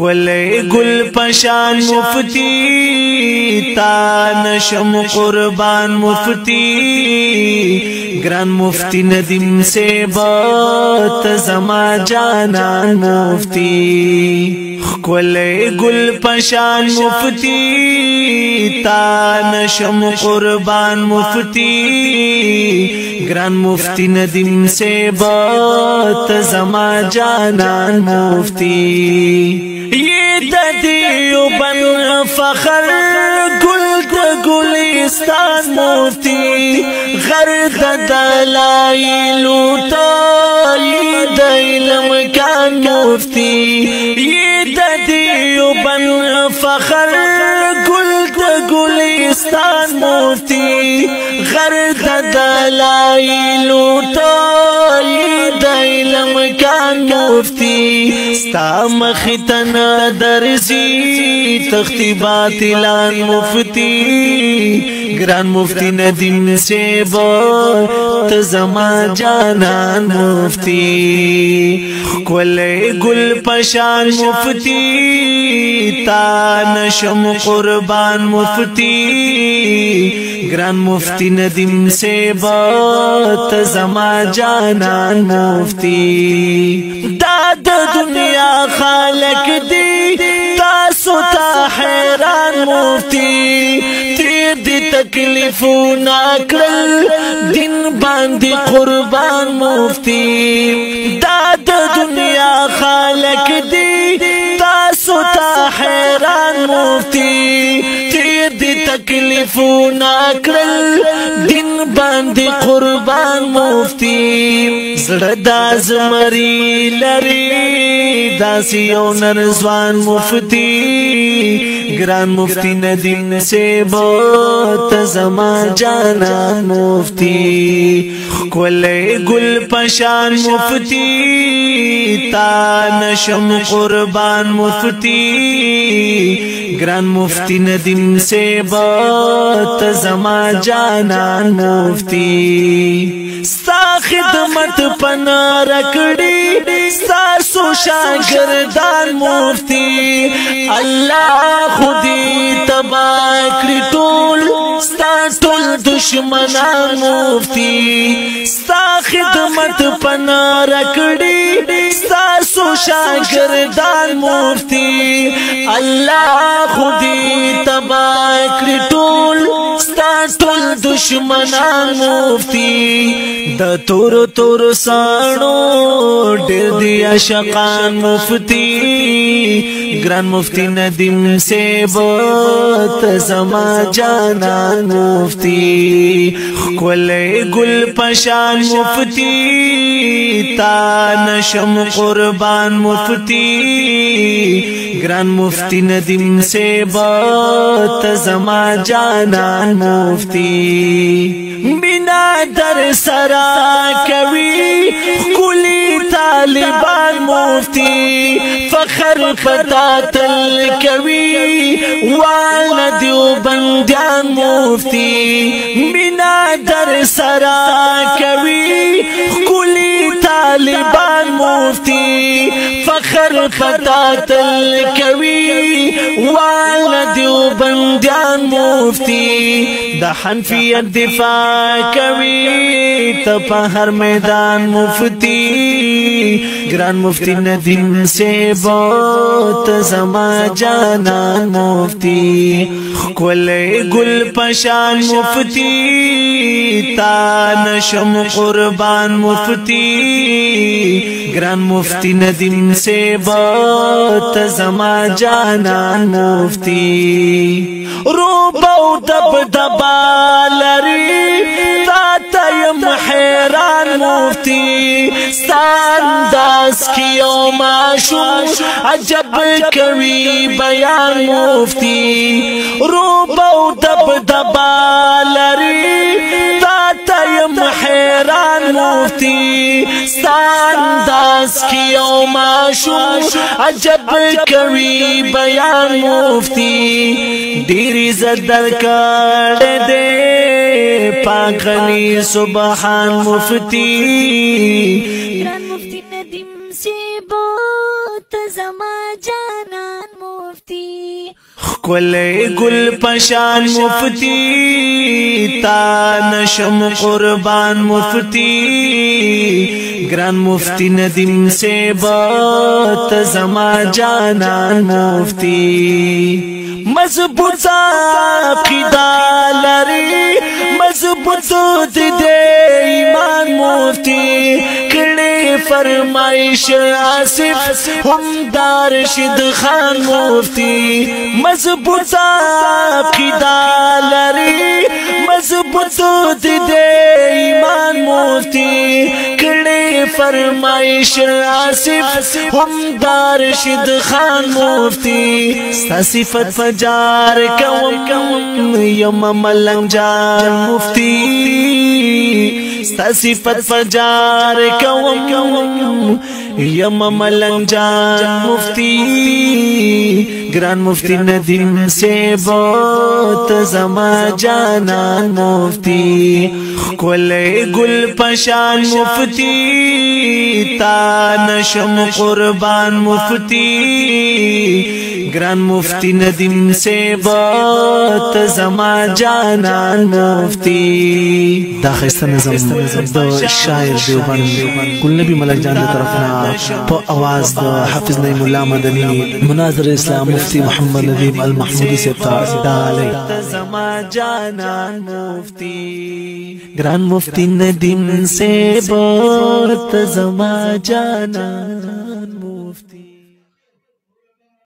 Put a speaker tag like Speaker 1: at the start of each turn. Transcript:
Speaker 1: کولے گل پشان مفتی تا نشم قربان مفتی گران مفتی ندیم سے بات، زما جانان مفتی. کولے گل پشان مفتی تا نشم قربان مفتی. گران مفتی ندیم سے بات، زما جانان مفتی. یہ ددیو بن فخر، گل ګلستان موتی غر د دلایل ته د علم کان مفتی ی د دیو بن فخر ګل د ګلستان موتی غر د دلایل ته د علم کان مفتی ستا مختن درزی تختی باطلان مفتی گران مفتی ندیم سے بار تزما جانان مفتی. کولے گل پشان مفتی تا نشم قربان مفتی. گران مفتی ندیم سے بات زما جانان مفتی. داد دنیا ساتي تیر دي تکلیفونه کړل دین باندې قربان مفتي دا د دنیا خالق دی تاسو ته حیران مفتي تیر دي تکلیفونه کړل دین باندې قربان مفتي زړه د زمري لري داسي یو نرزوان مفتي ګران مفتی ندیم سے بوت زما جانا مفتی. کولے گل پشان مفتی، تا نشم قربان مفتی. گران مفتی ندیم سے بوت زما جانا مفتی. ستا خدمت پنا رکڑی، ستا سو شاگردان مفتی. اللہ خودی تبا کری ټول ستا ټول دشمنان مفتی، ستا خدمت پنا رکڑی، ستا سو شاگردان مفتی۔ اللہ خودی تبا کری ټول ستا ټول دشمنان مفتی۔ د تور تور سانو ډېر دی عشقان مفتی۔ ګران مفتی ندیم سے بوت زما جانان مفتی کولے گل پشان مفتی، تا نشم قربان مفتی۔ گران مفتی ندیم سے بوت زما جانان مفتی۔ بنا در سرا کوي کلی طالبان مفتی فخر پتا تل کوي وال دیو بندیان مفتی بنا در سرا کوي. کلی طالبان مفتی فخر پتا تل کوي. وال دیو بندیان مفتی د حنفیت دفاع کوي. ته په هر میدان مفتی ګران مفتی ندیم سے بوت زما جانان مفتی کولے گل پشان مفتی تا نشم قربان مفتی۔ گران مفتی ندیم سے بوت زما جانان مفتی۔ روبو دب دبا لري تا تیم حیران مفتی ستانداز کیو ماشو عجب کوي بیان مفتی روبو دب دبا لري تا تیم حیران مفتی ستانداز کیو ماشو عجب کوي بیان مفتی ډیر عزت درکړ دې پاک غنی سبحان مفتی۔
Speaker 2: گران مفتی ندیم سے بات زما جانان مفتی۔
Speaker 1: خکل گل پشان مفتی تا نشم قربان مفتی۔ گران مفتی ندیم سے بات زما جانان مفتی مضبوط عقیدہ لري مضبوط دے ایمان مفتی۔ کړي فرمایش آصف هم دار شد خان مفتی۔ مضبوط عقیدہ لري مضبوط دے ایمان مفتی فرمائش آصف هم دار شد خان مفتی، ستا صفت فجار کوم یم ملنگ جان مفتی۔ ستا صفت فجار کوم یم ملنگ جان مفتی، گران مفتی ندیم سے بہت زما جانا مفتی کل گل پشان مفتی، تا نشم قربان مفتی گران مفتی ندیم سے بات زما جانا مفتی
Speaker 3: دا خیستہ نظم دا شاعر دیوبان کل نبی ملک جان دا طرفنا۔ پا آواز دا حافظ نیم اللہ مدنی، مناظر اسلام مفتی محمد ندیم المحمودی سے تا دا
Speaker 1: زما جانا مفتی گران مفتی ندیم سے بات زما جانا مفتی